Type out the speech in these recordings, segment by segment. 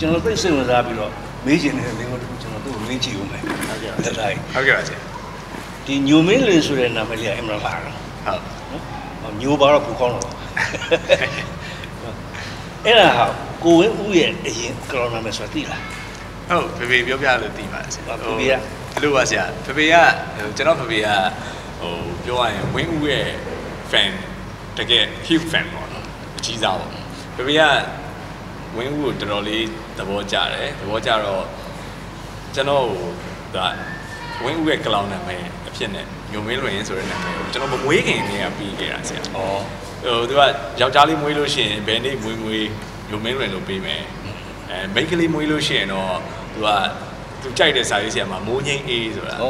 ကျွန်တော်သိစိတ်ဝင်စားပြီးတော့မေးချင်တဲ့လေးကိုတခုကျွန်တော်သူ့ကိုမေးကြည့်ဦးမယ်ဟုတ်ကဲ့ပါတက်တိုင်းဟုတ်ကဲ့ပါဆရာဒီညိုမင်းလင်းဆိုတဲ့နာမည်လေးကအမှန်လားတော့ဟုတ်နော်ညိုပါတော့ပူကောင်းတော့အဲ့ဒါဟာကိုဝင်းဦးရဲ့အရင်ကလောနာမည်ဆိုတာသိလားဟုတ်ဖေဖေပြောပြလို့သိပါတယ်ဆရာဟုတ်ဖေဖေကအဲ့လိုပါဆရာဖေဖေကဟိုကျွန်တော်ဖေဖေကဟိုပြောရရင်ဝင်းဦးရဲ့ fan တကယ် huge fan ပေါ့နော်အကြီးစားပေါ့ဖေဖေက ဝင်းဦးကိုတော်တော်လေးသဘောကျတယ်သဘောကျတော့ကျွန်တော်ဟိုဒါဝင်းဦးရဲ့ကလောင်နာမည်အဖြစ်နဲ့ညိုမင်းလွင်ဆိုတဲ့နာမည်ကိုကျွန်တော်မွေးခင်တည်းကပြီးခဲ့တာဆရာဩဟိုသူကယောက်ျားလေးမွေးလို့ရှိရင်ဘယ်နေ့မွေးမွေးယုံမင်းလွင်လို့ပေးမယ်အဲမိန်းကလေးမွေးလို့ရှိရင်တော့သူကသူကြိုက်တဲ့စာရေးဆရာမှာမိုးငိမ့်အေးဆိုတာဩ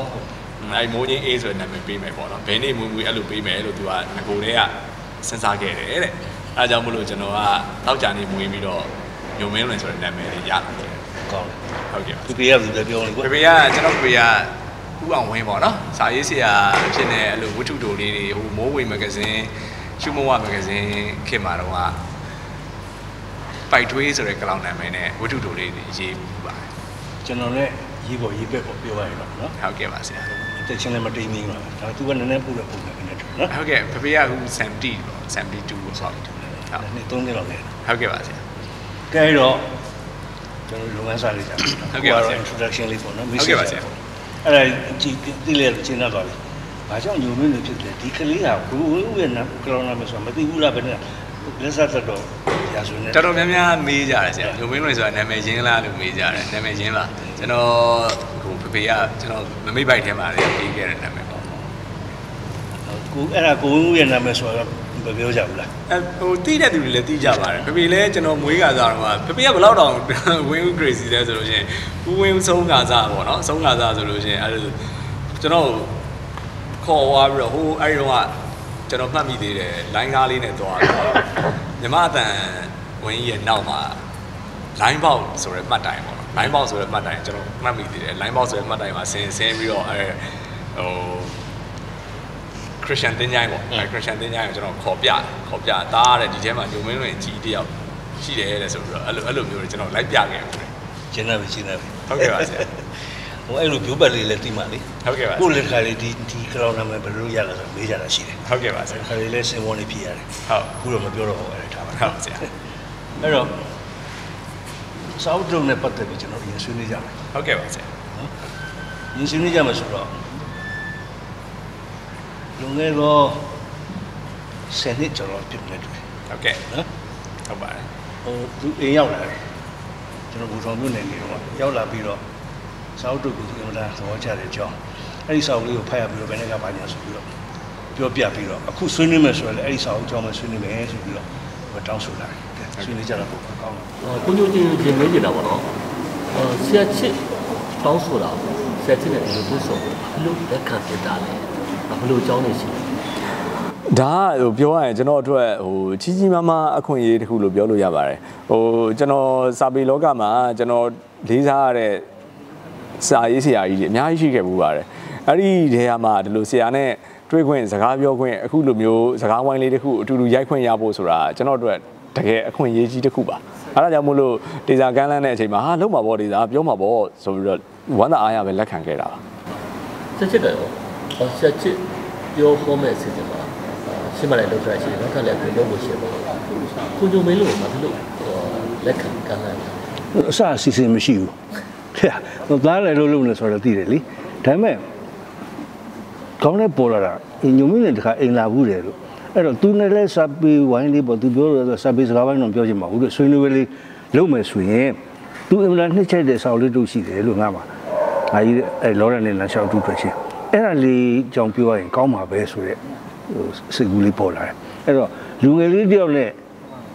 အဲမိုးငိမ့်အေးဆိုတဲ့နာမည်ပေးမယ်ပေါ့နော်ဘယ်နေ့မွေးမွေးအဲ့လိုပေးမယ်လို့သူကငကိုတည်းကစဉ်းစားခဲ့တယ်တဲ့အဲဒါကြောင့်မလို့ကျွန်တော်ကတောက်ကြနေမွေးပြီးတော့ ယုံမင်းလွင်ဆိုတဲ့နာမည်လေးရလာတယ်ကောင်းတယ်ဟုတ်ကဲ့ပါသူပြေရဘူးလည်းပြောနေကွာဖေဖေကကျွန်တော်ဖေဖေကဥအောင်ဝင်းပေါ့နော်စာရေးဆရာဖြစ်နေအဲ့လိုဝတ္ထုတိုလေးတွေဟိုမိုးဝေမဂဇင်းရှုမဝမဂဇင်းခေတ်မှာတော့ကပိုက်ထွေးဆိုတဲ့ကလောင်နာမည်နဲ့ဝတ္ထုတိုလေးတွေရေးပူပါတယ်ကျွန်တော်လည်းရေးပေါ်ရေးပက်ပေါ်ပြောရရင်တော့နော်ဟုတ်ကဲ့ပါဆရာတက်ချင်းလည်းမတိမ်မင်းပါဒါသူကနည်းနည်းပူတဲ့ပုံနဲ့နဲ့နော်ဟုတ်ကဲ့ဖေဖေကဟိုဆမ်တီပေါ့ဆမ်တီ2ပေါ့ဟုတ်နှစ်သုံးနှစ်လောက်နေဟုတ်ကဲ့ပါဆရာ ကဲတော့ကျွန်တော်လုပ်ငန်းစာလေးကြာဟုတ်ကဲ့ပါဆရာ introduction လေးပေါ့နော်ဟုတ်ကဲ့ပါဆရာအဲ့ဒါကြည့်သိလေရှင်းတတ်သွားပြီဘာကြောင့်ညိုမင်းလို့ဖြစ်တယ်ဒီကလေးကဘလူးဝင်းရဲ့နာကလောနာမဆိုမသိဘူးလားဘယ်နဲ့လက်ဆက်သက်တော့ရာဇဝင်နဲ့တော်တော်များများမေးကြတယ်ဆရာယုံမင်းလွင်ဆိုတာနာမည်ရင်းလားလို့မေးကြတယ်နာမည်ရင်းလားကျွန်တော်ဟိုဖေဖေကကျွန်တော်မမိတ်ပိုက်ထဲမှာလည်းပေးခဲ့တဲ့နာမည်ပေါ့ကိုအဲ့ဒါကိုဝင်းဦးရဲ့နာမည်ဆိုတော့ မပြောကြဘူးလားအဲဟိုတိတဲ့သူတွေလည်းတိကြပါတယ်ဖေဖေလည်းကျွန်တော်မွေးကစားတော့မှာဖေဖေကဘယ်လောက်တောင်ဝင်းဦး crazy လဲဆိုလို့ရှိရင်ဦးဝင်းဦးဆုံးကစားပေါ့နော်ဆုံးကစားဆိုလို့ရှိရင်အဲဒါကျွန်တော်ခေါ်သွားပြီးတော့ဟိုအဲဒီတော့ကကျွန်တော်မှတ်မိသေးတယ်လိုင်းကားလေးနဲ့သွားတော့မြမအတန်ဝင်းကြီးရဲ့နောက်မှာ line box ဆိုရဲမှတ်တိုင်ပေါ့နော် line box ဆိုရဲမှတ်တိုင်ကျွန်တော်မှတ်မိသေးတယ် line box ဆိုရဲမှတ်တိုင်မှာဆင်းဆင်းပြီးတော့အဲဟို ခရစ်ယာန်တင်းကြိုင်းပေါ့အဲခရစ်ယာန်တင်းကြိုင်းကိုကျွန်တော်ခေါ်ပြတယ်ခေါ်ပြတားတဲ့ဒီထဲမှာညုံမင်းလွင်ကြီးတယောက်ရှိတယ်တဲ့ဆိုပြီးတော့အဲ့လိုအဲ့လိုမျိုးတွေကျွန်တော်လိုက်ပြခဲ့တယ်ရှင်းတယ်ပဲရှင်းတယ်ပဲဟုတ်ကဲ့ပါဆရာဟိုအဲ့လိုပြိုးပတ်လေးလည်းသိမှလေဟုတ်ကဲ့ပါကိုလက်ခါလေးဒီဒီကလောနာမည်ဘယ်လိုရလဲဆိုမေးကြတာရှိတယ်ဟုတ်ကဲ့ပါဆရာခါလေးလည်းစင်ဝန်နေဖြစ်ရတယ်ဟုတ်အခုတော့မပြောတော့ဘူးအဲ့ဒါထားပါဟုတ်ဆရာအဲ့တော့စောက်တုံနဲ့ပတ်သက်ပြီးကျွန်တော်ရင်ဆွေးနွေးကြမယ်ဟုတ်ကဲ့ပါဆရာနော်ရင်ဆွေးနွေးကြမယ်ဆိုတော့ လွန်ခဲ့တော့ဆယ်နှစ်ကျော်တော့ပြည့်နေတယ်ဟုတ်ကဲ့နော်ဟုတ်ပါတယ်ဟိုသူအိမ်ရောက်လာတယ်ကျွန်တော်ဘူဆောင်မြို့နယ်နေတော့ရောက်လာပြီးတော့စောက်တုတ်ကိုသူကမလားသဘောကျတဲ့အကြောင်းအဲ့ဒီစောက်လေးကိုဖတ်ရပြီးတော့ဘယ်နဲ့ကပါညာဆိုပြီးတော့ပြောပြပြီးတော့အခုဆွေးနွေးမယ်ဆိုရင်လည်းအဲ့ဒီစောက်အကြောင်းမှဆွေးနွေးမယ်ဆိုပြီးတော့ဟိုတောင်းဆိုလာတယ်ကဲဆွေးနွေးကြတာပုံကောင်းတယ်ကိုညိုချင်းရင်မေးနေတာပေါ့နော်အော်ဆရာချစ်တောင်းဆိုတာဆရာချစ်နဲ့ဒီလိုတွေ့ဆုံဘယ်လိုလက်ခံပြတာလဲ ဘယ်လိုအကြောင်းနေရှိလဲဒါကဟိုပြောရရင်ကျွန်တော်အတွက်ဟိုကြီးကြီးမားမားအခွင့်အရေးတစ်ခုလို့ပြောလို့ရပါတယ်ဟိုကျွန်တော်စာပေလောကမှာကျွန်တော်လေးစားရတဲ့စာရေးဆရာကြီးတွေအများကြီးရှိခဲ့ဘူးပါတယ်အဲ့ဒီနေရာမှာဒီလိုဆရာနဲ့တွေ့ခွင့်စကားပြောခွင့်အခုလိုမျိုးစကားဝိုင်းလေးတစ်ခုအတူတူရိုက်ခွင့်ရဖို့ဆိုတာကျွန်တော်တို့တကယ်အခွင့်အရေးကြီးတစ်ခုပါအဲ့ဒါကြောင့်မို့လို့ဒေတာကမ်းလန်းတဲ့အချိန်မှာဟာလုံးမှာပေါ့ဒေတာပြောမှာပေါ့ဆိုပြီးတော့ဝမ်းသာအားရပဲလက်ခံခဲ့တာပါဆရာချစ်တယ် ရောအော်ဆရာချစ်ပြောဟောမဲ့အစီအစဉ်မှာရှင်းမလိုက်လောက်တာရှိတယ်နောက်ထပ်လည်းပြောလို့ရှိပါကိုညိုမင်းလို့ဘာဖြစ်လို့လက်ခံကမ်းလှမ်းလဲအစအစီအစဉ်မရှိဘူးခင်ဗျာသားလည်းလုံးလုံးနဲ့ဆိုတော့သိတယ်လေဒါပေမဲ့ကောင်းတဲ့ပေါ်လာတာညုံမင်းနဲ့တခါအိမ်လာဘူးတယ်လို့အဲ့တော့သူနဲ့လဲစပ်ပြီးဝိုင်းလေးပေါ့သူပြောတော့စပ်ပြီးစကားပိုင်းတော့ပြောချင်ပါဘူးလို့ဆွေးနွေးလေးလုပ်မယ်ဆိုရင်သူအင်မတန်နှစ်ချက်တဲ့ဆောက်လေးတို့ရှိတယ်လို့ငါမှာငါကြီးအဲ့လောရနဲ့လမ်းလျှောက်တူထွက်ချင်း အဲ့ဒါလေးကြောင့်ပြောရရင်ကောင်းမှာပဲဆိုရက်ဟိုစိတ်ကူးလေးပေါ်လာတယ်အဲ့တော့လူငယ်လေးတယောက်နဲ့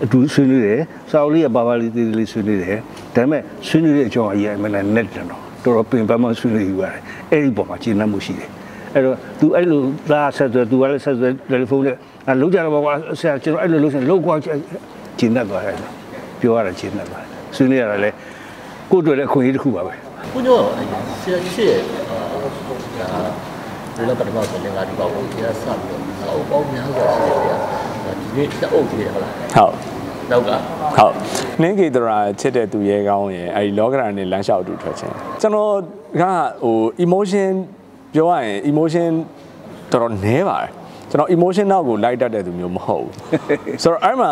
အတူဆွေးနွေးတယ်စာအုပ်လေးကပါပါလေးသေးသေးလေးဆွေးနွေးတယ်ဒါပေမဲ့ဆွေးနွေးတဲ့အကြောင်းအရေးအမှန်နဲ့ net တယ်တော့တော်တော်ပင်ပန်းမှဆွေးနွေးယူရတယ်အဲ့ဒီပုံမှာကျေနပ်မှုရှိတယ်အဲ့တော့ तू အဲ့လိုသားဆက်သွယ် तू ကလည်းဆက်သွယ်တယ်လီဖုန်းနဲ့အလုံးကြတော့ဘာဆရာကျွန်တော်အဲ့လိုလုပ်ရှင်လောက်ကွာကျေနပ်သွားတယ်ပြောရတာကျေနပ်သွားတယ်ဆွေးနွေးရတာလည်းကိုယ့်အတွက်လည်းအခွင့်အရေးတစ်ခုပါပဲကိုညိုဆရာချစ်အာ ဒါလည်းပထမဆုံးလည်းငါဒီပေါ့ကိုဆရာစပြီးတော့အောက်ပေါင်းများစွာရှိတယ်ဗျာဒီနေ့တအုပ်ကြီးတယ်ဟုတ်လားဟုတ်နောက်ကဟုတ်နင်းကေတရာချစ်တဲ့သူရဲကောင်းရင်အဲဒီလောကရာနဲ့လမ်းလျှောက်တူထွက်ခြင်းကျွန်တော်ကဟို emotion ပြောရရင် emotion တော်တော်နည်းပါတယ်ကျွန်တော် emotion နောက်ကိုလိုက်တတ်တဲ့သူမျိုးမဟုတ်ဘူးဆိုတော့အဲ့မှာ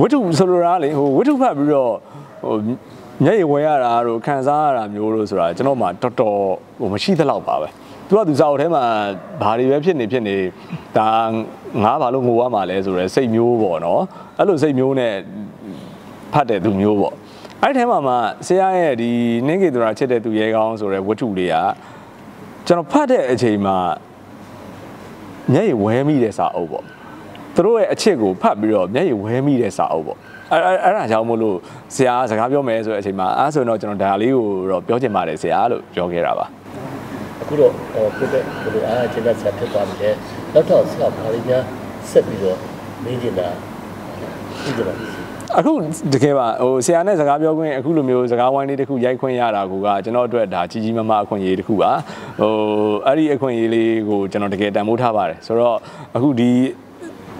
ဝတ္ထုဆိုလိုတာကလေဟိုဝတ္ထုဖတ်ပြီးတော့ဟိုမျက်ရည်ဝဲရတာတို့ခံစားရတာမျိုးလို့ဆိုတာကျွန်တော်မှတော်တော်ဟိုမရှိသလောက်ပါပဲ သူကသူစာအုပ်ထဲမှာဘာတွေပဲဖြစ်နေဖြစ်နေဒါငါဘာလို့ငိုရမှာလဲဆိုတော့စိတ်မျိုးပေါ့နော်အဲ့လိုစိတ်မျိုးနဲ့ဖတ်တဲ့သူမျိုးပေါ့အဲ့ဒီထဲမှာမှဆရာရဲ့ဒီနင်းကေသူရာချစ်တဲ့သူရဲကောင်းဆိုတဲ့ဝတ္ထုလေးကကျွန်တော်ဖတ်တဲ့အချိန်မှာမျက်ရည်ဝဲမိတဲ့စာအုပ်ပေါ့သူတို့ရဲ့အချစ်ကိုဖတ်ပြီးတော့မျက်ရည်ဝဲမိတဲ့စာအုပ်ပေါ့အဲ့အဲ့အဲ့ဒါကြောင့်မို့လို့ဆရာစကားပြောမယ်ဆိုတဲ့အချိန်မှာအဲ့ဆိုရင်တော့ကျွန်တော်ဒါလေးကိုတော့ပြောချင်ပါတယ်ဆရာလို့ပြောခဲ့တာပါအ ခုတော့ဟိုပြတဲ့ဘယ်လိုအားချင်းတဲ့ဆက်ဖြစ်သွားပြီလေနောက်တော့ဆက်ပါလိမ့်များဆက်ပြီးတော့မင်းကျင်တာပြီးကြပါအခုတကယ်ပါဟိုဆရာနဲ့စကားပြောခွင့်အခုလိုမျိုးစကားဝိုင်းလေးတစ်ခုရိုက်ခွင့်ရတာကကျွန်တော်အတွက်ဒါကြီးကြီးမားမားအခွင့်အရေးတစ်ခုပါဟိုအဲ့ဒီအခွင့်အရေးလေးကိုကျွန်တော်တကယ်တန်ဖိုးထားပါတယ်ဆိုတော့အခုဒီ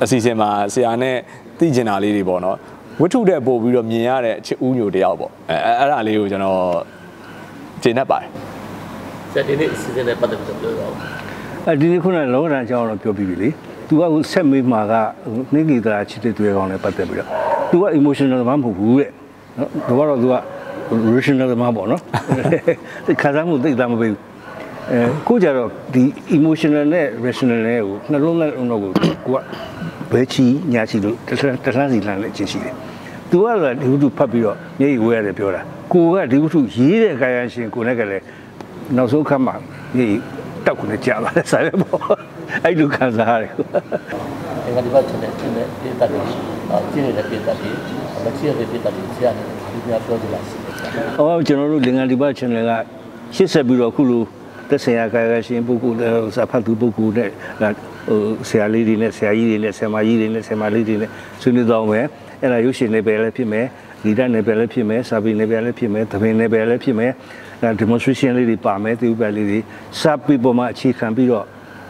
အစီအစဉ်မှာဆရာနဲ့သိကျင်တာလေးတွေပေါ့နော်ဝတ္ထုတဲ့ပို့ပြီးတော့မြင်ရတဲ့ချစ်ဦးညိုတယောက်ပေါ့အဲအဲ့ဒါလေးကိုကျွန်တော်ကျေနပ်ပါတယ် ဆရာဒီနေ့အစီအစဉ်နဲ့ပတ်သက်ပြီးပြောရအောင်အဲဒီနေ့ခုနကလောကဓာတ်အကြောင်းတော့ပြောပြီးပြီလေသူကဆက်မေးမှာကနှိကိတရာချစ်တဲ့တွေ့ကောင်နဲ့ပတ်သက်ပြီးတော့သူက emotional မှမဟုတ်ဘူးတဲ့နော်ဒါကတော့သူက rational မှပေါ့နော်ခံစားမှုသိတာမပေးဘူးအဲကိုကြတော့ဒီ emotional နဲ့ rational နဲ့ကိုနှလုံးသားလုံးတော့ကိုကိုကဘဲချီညာချီလို့တစ်တစ်ဆန်းစီလှန်လက်ချင်းရှိတယ်။ तू ကလည်းဒီဝတ္ထုဖတ်ပြီးတော့မျက်ရည်ဝဲရတယ်ပြောတာ။ကိုကဒီဝတ္ထုရေးတဲ့ကာယရှင်ကိုနဲ့ကလည်း နောက်ဆုံးခါမှမျက်ရည်တောက်ကနေကြာလာတယ်ဆိုင်ပဲပေါ့အဲ့လိုခံစားရတယ်ဒီကဒီဘက်ချက်နဲ့ကျင်းတဲ့ပြည်သက်တွေအာကျင်းနေတဲ့ပြည်သက်တွေမချစ်တဲ့ပြည်သက်တွေဆရာနဲ့ဒီများပြောကြပါစီဆရာ။အော်ကျွန်တော်တို့လင်္ကာဒီပါ channel ကရှစ်ဆက်ပြီးတော့ခုလိုသက်ဆိုင်ရာကာယကရှင်ပုဂ္ဂိုလ်စာဖတ်သူပုဂ္ဂိုလ်နဲ့ဟိုဆရာလေးတွေနဲ့ဆရာကြီးတွေနဲ့ဆရာမကြီးတွေနဲ့ဆရာမလေးတွေနဲ့ဆွေးနွေးတော့မယ်။အဲ့ဒါရုပ်ရှင်တွေပဲလည်းဖြစ်မယ်။ဂီတနယ်ပယ်လည်းဖြစ်မယ်စာပေနယ်ပယ်လည်းဖြစ်မယ်သဘင်နယ်ပယ်လည်းဖြစ်မယ်အဲ demonstration လေးတွေပါမယ်သူပဲလေးတွေစာပေပေါ်မှာအခြေခံပြီးတော့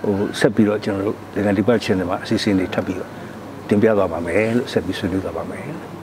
ဟိုဆက်ပြီးတော့ကျွန်တော်တို့ဒီကဒီပတ်ချင်းတွေမှာအစီအစဉ်တွေထပ်ပြီးတော့တင်ပြသွားပါမယ်လို့ဆက်ပြီးဆွေးနွေးသွားပါမယ်ကျေးဇူးပါဆရာ